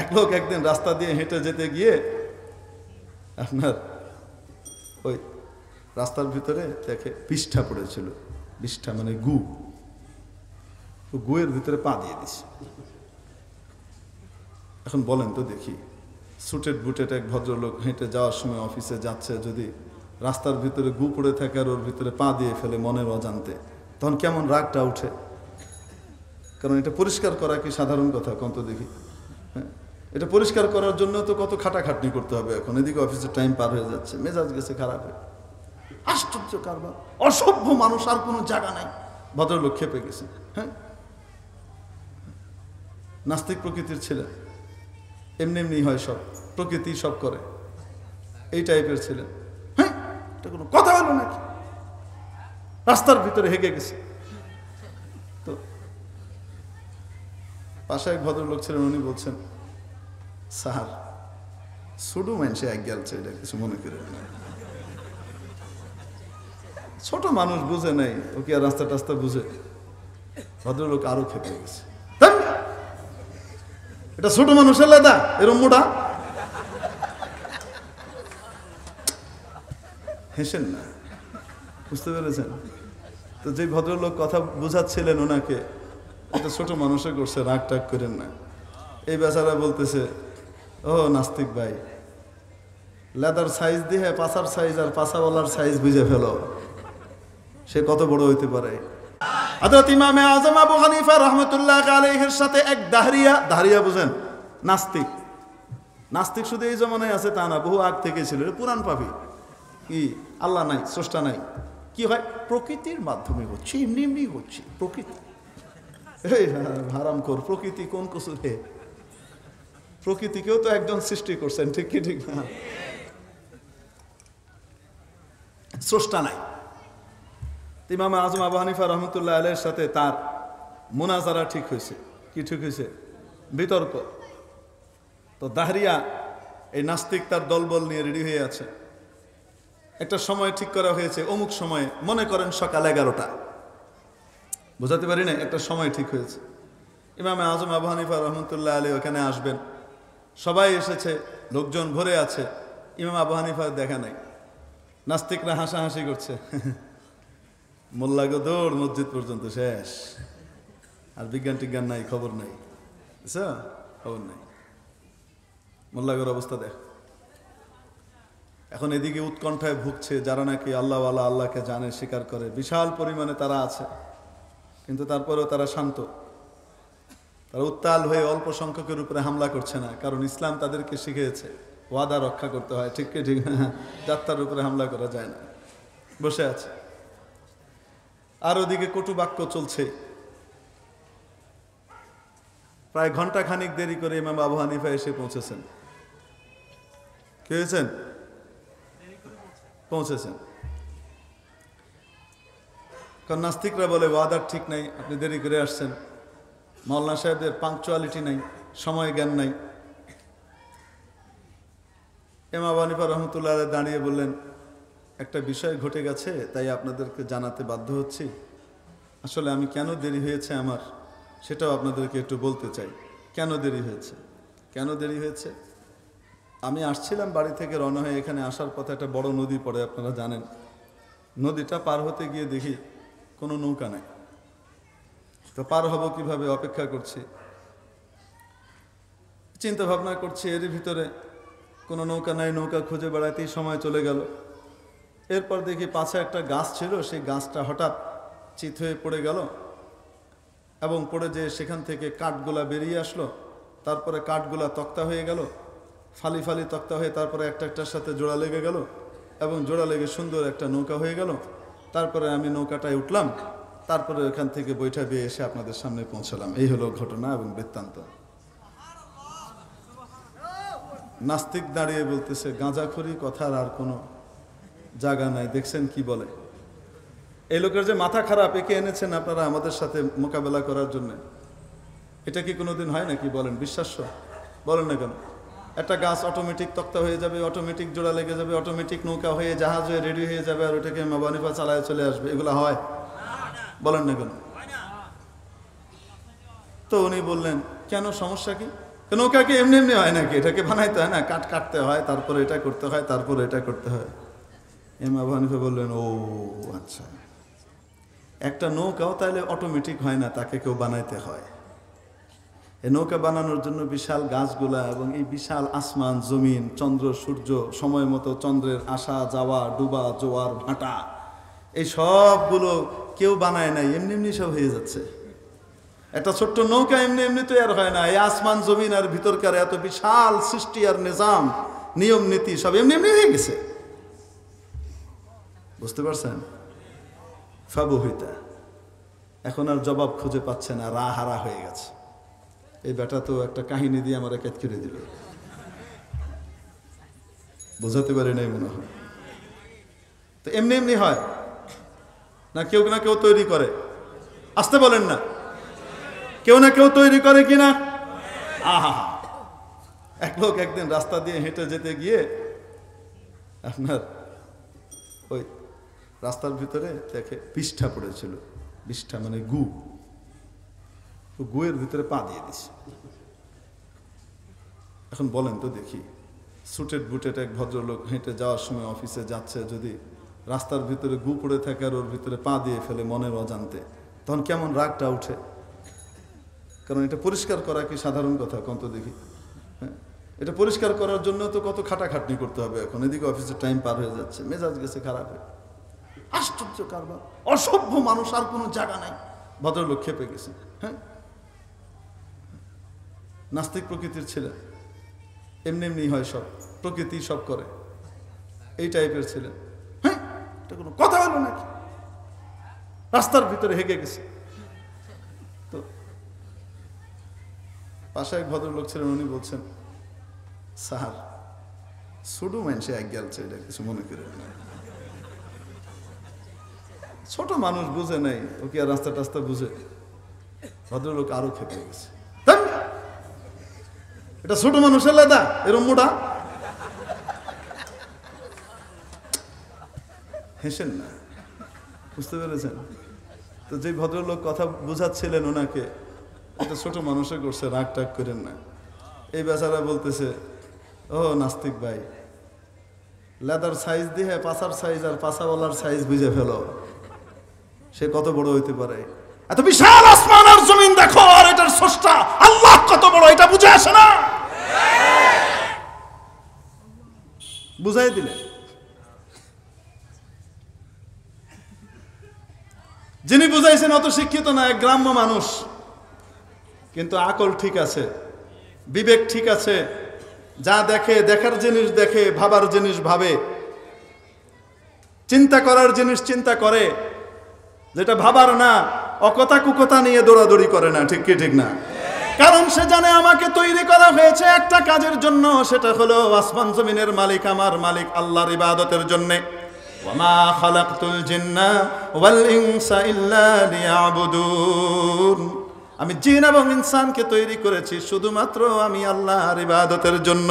এক লোক একদিন রাস্তা দিয়ে হেঁটে যেতে গিয়ে আপনার ওই রাস্তার ভিতরে দেখে বিষ্ঠা পড়েছিল। বিষ্ঠা মানে গু। তো গুয়ের ভিতরে পা দিয়ে দিছে। এখন বলেন তো দেখি সুটেড বুটেড এক ভদ্রলোক হেঁটে যাওয়ার সময় অফিসে যাচ্ছে, যদি রাস্তার ভিতরে গু পড়ে থাকে আর ওর ভিতরে পা দিয়ে ফেলে মনের অজান্তে, তখন কেমন রাগটা উঠে? কারণ এটা পরিষ্কার করা কি সাধারণ কথা? কত দেখি। এটা পরিষ্কার করার জন্য তো কত খাটাখাটনি করতে হবে এখন। এদিকে অফিসের টাইম পার হয়ে যাচ্ছে, মেজাজ গেছে খারাপ আশ্চর্য কারবার, অসভ্য মানুষ, আর কোনো জায়গা নাই। ভদ্রলোক খেপে গেছে হ্যাঁ? নাস্তিক প্রকৃতির ছেলে, এমনি এমনি হয় সব, প্রকৃতি সব করে। এই টাইপের ছিলেন হ্যাঁ? এটা কোনো কথা হলো নাকি? রাস্তার ভিতরে হেগে গেছে। তো পাশে এক ভদ্রলোক ছিলেন, উনি বলছেন স্যার ছোট মানুষে এক গেলছে এটা কিছু মনে করে। ছোট মানুষ বুঝে নাই, ও কি আর রাস্তা টাস্তা বুঝে? ভদ্রলোক আরও খেপে গেছে। এটা ছোট মানুষের লেদা এরম মোটা? হেসেন না, বুঝতে পেরেছেন? তো যে ভদ্রলোক কথা বুঝাচ্ছিলেন ওনাকে, এটা ছোট মানুষে করছে, রাগ টাগ করেন না। এই বেচারা বলতেছে ও নাস্তিক ভাই। লেদার সাইজ দিয়ে পাশার সাইজ আর পাশাওয়ালার সাইজ বুঝে ফেলো। সে কত বড় হইতে পারে। হযরত ইমামে আজম আবু হানিফা রহমতুল্লাহ আলাইহির সাথে এক দাহরিয়া দাহরিয়া বুঝেন? নাস্তিক। নাস্তিক শুধু এই জমানায় আছে তা না, বহু আগ থেকে ছিল। পুরান পাবি কি? আল্লাহ নাই, স্রষ্টা নাই। কি হয়? প্রকৃতির মাধ্যমে হচ্ছে, এমনি এমনি হচ্ছে, প্রকৃতি। এই হারাম কর প্রকৃতি কোন কসুর? প্রকৃতিকেও তো একজন সৃষ্টি করছেন, ঠিক কি, ঠিক না? স্রষ্টা নাই। ইমাম আজম আবু হানিফা রহমতুল্লাহ আলের সাথে তার মোনাজারা ঠিক হয়েছে। কি ঠিক হয়েছে? বিতর্ক। তো দাহরিয়া, এই নাস্তিক তার দলবল নিয়ে রেডি হয়ে আছে। একটা সময় ঠিক করা হয়েছে, অমুক সময়ে। মনে করেন সকাল এগারোটা। বোঝাতে পারি না একটা সময় ঠিক হয়েছে। ইমামে আজম আবু হানিফা রহমতুল্লাহ আলী ওখানে আসবেন। সবাই এসেছে, লোকজন ভরে আছে। ইমাম আবু হানিফা দেখা নাই। নাস্তিকরা হাসাহাসি করছে। মোল্লাগো দৌড় মসজিদ পর্যন্ত শেষ। আর বিজ্ঞান টিজ্ঞান নাই, খবর নাই। খবর নাই। মোল্লাগোর অবস্থা দেখ। এখন এদিকে উৎকণ্ঠায় ভুগছে যারা নাকি আল্লাহওয়ালা আল্লাহকে জানে, স্বীকার করে। বিশাল পরিমাণে তারা আছে। কিন্তু তারপরেও তারা শান্ত। তারা উত্তাল হয়ে অল্প সংখ্যকের উপরে হামলা করছে না, কারণ ইসলাম তাদেরকে শিখিয়েছে, ওয়াদা রক্ষা করতে হয়, ঠিক ঠিক? যাত্রার উপরে হামলা করা যায় না। বসে আছে। আর ওদিকে কটু বাক্য চলছে। প্রায় ঘণ্টা খানিক দেরি করে ইমাম আবু হানিফা এসে পৌঁছেছেন। কে হয়েছেন? পৌঁছেছেন। কারণ নাস্তিকরা বলে ওয়াদার ঠিক নাই, আপনি দেরি করে আসছেন। মৌলানা সাহেবদের পাংচুয়ালিটি নাই, সময় জ্ঞান নাই। এমা বানিফা রহমতুল্লাহ দাঁড়িয়ে বললেন, একটা বিষয় ঘটে গেছে, তাই আপনাদেরকে জানাতে বাধ্য হচ্ছি। আসলে আমি কেন দেরি হয়েছে আমার, সেটাও আপনাদেরকে একটু বলতে চাই। কেন দেরি হয়েছে? কেন দেরি হয়েছে? আমি আসছিলাম বাড়ি থেকে রওনা হয়ে এখানে আসার পথে একটা বড় নদী পড়ে, আপনারা জানেন। নদীটা পার হতে গিয়ে দেখি কোনো নৌকা নাই। তো পার হব কীভাবে অপেক্ষা করছি? চিন্তা ভাবনা করছি এরই ভিতরে কোনো নৌকা নাই, নৌকা খুঁজে বেড়াতেই সময় চলে গেল। এরপর দেখি পাশে একটা গাছ ছিল, সেই গাছটা হঠাৎ চিত হয়ে পড়ে গেল এবং পড়ে যে সেখান থেকে কাঠগুলা বেরিয়ে আসলো। তারপরে কাঠগুলা তক্তা হয়ে গেল, ফালি ফালি তক্তা হয়ে তারপরে একটা একটার সাথে জোড়া লেগে গেল এবং জোড়া লেগে সুন্দর একটা নৌকা হয়ে গেল। তারপরে আমি নৌকাটায় উঠলাম। তারপরে ওখান থেকে বৈঠা দিয়ে এসে আপনাদের সামনে পৌঁছালাম। এই হলো ঘটনা এবং বৃত্তান্ত। নাস্তিক দাঁড়িয়ে বলতেছে গাঁজাখড়ি কথার আর কোনো জায়গা নাই, দেখছেন কি বলে? এই লোকের যে মাথা খারাপ, একে এনেছেন আপনারা আমাদের সাথে মোকাবেলা করার জন্য। এটা কি কোনোদিন হয় নাকি বলেন, বিশ্বাস্য? বলেন না কেন? একটা গাছ অটোমেটিক তক্তা হয়ে যাবে অটোমেটিক জোড়া লেগে যাবে অটোমেটিক নৌকা হয়ে, জাহাজ হয়ে, রেডি হয়ে যাবে, আর ওটাকে মাবানিফা চালায় চলে আসবে। এগুলো হয়। বলেন না কেন? তো উনি বললেন, কেন, সমস্যা কি? নৌকাকে এমনি এমনি হয় নাকি? এটাকে বানাইতে হয় না? কাট কাটতে হয়, তারপরে এটা করতে হয়, তারপরে এটা করতে হয়। এম আবু বললেন, ও আচ্ছা। একটা নৌকাও তাহলে অটোমেটিক হয় না, তাকে কেউ বানাইতে হয়। এই নৌকা বানানোর জন্য বিশাল গাছগুলা এবং এই বিশাল আসমান, জমিন, চন্দ্র, সূর্য, সময় মতো চন্দ্রের আসা, যাওয়া, ডুবা, জোয়ার, ভাটা এই সবগুলো কেউ বানায় নাই, এমনি এমনি সব হয়ে যাচ্ছে। একটা ছোট্ট নৌকা এমনি এমনি তৈরি হয় না, এই আসমান, জমিন আর ভিতরকার এত বিশাল সৃষ্টি আর নিজাম, নিয়ম, নীতি, সব এমনি এমনি হয়ে গেছে। বুঝতে পারছেন? ফাবুহিতা এখন আর জবাব খুঁজে পাচ্ছে না, রা হারা হয়ে গেছে। এই বেটা তো একটা কাহিনী দিয়ে আমার একাত করে দিল। বোঝাতে পারি নাই মনে হয়। তো এমনি এমনি হয়। না কেউ না কেউ তৈরি করে। আসতে বলেন না। কেউ না কেউ তৈরি করে কিনা আহা। এক লোক একদিন রাস্তা দিয়ে হেঁটে যেতে গিয়ে আপনার ওই রাস্তার ভিতরে দেখে বিষ্ঠা পড়েছিল। বিষ্ঠা মানে গু। গুয়ের ভিতরে পা দিয়ে দিছে। এখন বলেন তো দেখি। সুটেড বুটেড এক ভদ্রলোক হেঁটে যাওয়ার সময় অফিসে যাচ্ছে যদি রাস্তার ভিতরে গু পড়ে থাকে আর ওর ভিতরে পা দিয়ে ফেলে মনের অজান্তে। তখন কেমন রাগটা উঠে? কারণ এটা পরিষ্কার করা কি সাধারণ কথা? কত দেখি। হ্যাঁ? এটা পরিষ্কার করার জন্য তো কত খাটাখাটনি করতে হবে এখন। এদিকে অফিসের টাইম পার হয়ে যাচ্ছে, মেজাজ গেছে খারাপ হয়ে। আশ্চর্য কারবার। অসভ্য মানুষ, আর কোনো জায়গা নাই। ভদ্রলোক খেপে গেছে। হ্যাঁ? নাস্তিক প্রকৃতির ছেলে। এমনি এমনি হয় সব। প্রকৃতি সব করে। এই টাইপের ছেলে। হ্যাঁ এটা কোনো কথা হলো নাকি? রাস্তার ভিতরে হেগে গেছে। তো পাশে এক ভদ্রলোক ছিলেন, উনি বলছেন, স্যার, ছোটো মানুষে এক গেলছে এটা কিছু মনে করে ছোট মানুষ বুঝে নাই, ও কি আর রাস্তা টাস্তা বুঝে? ভদ্রলোক আরও খেপে গেছে! এটা ছোট মানুষের লেদা, এরম মোটা? হেসেন না। বুঝতে পেরেছেন? তো যে ভদ্রলোক কথা বুঝাচ্ছিলেন ওনাকে এটা ছোট মানুষে করছে, রাগ টাগ করেন না। এই বেচারা বলতেছে, ও নাস্তিক ভাই, লেদার সাইজ দিয়ে পাশার সাইজ আর পাশাওয়ালার সাইজ বুঝে ফেলো। সে কত বড় হইতে পারে? এত বিশাল আসমান আর জমিন দেখো, আর এটার স্রষ্টা আল্লাহ কত বড়, এটা বুঝে আসে না। বুঝাই দিলে যিনি বুঝাইছেন, অত শিক্ষিত না এক গ্রাম্য মানুষ। কিন্তু আকল ঠিক আছে, বিবেক ঠিক আছে, যা দেখে, দেখার জিনিস দেখে, ভাবার জিনিস ভাবে, চিন্তা করার জিনিস চিন্তা করে, যেটা ভাবার না, অকথা কুকথা নিয়ে দৌড়াদৌড়ি করে না, ঠিক কি, ঠিক না? কারণ সে জানে আমাকে তৈরি করা হয়েছে একটা কাজের জন্য, সেটা হলো আসমান জমিনের মালিক, আমার মালিক আল্লাহর ইবাদতের জন্য। ওয়ামা খালাকতুল জিন্না ওয়াল ইনসা ইল্লা আমি জিন এবং ইনসানকে তৈরি করেছি শুধুমাত্র আমি আল্লাহর ইবাদতের জন্য।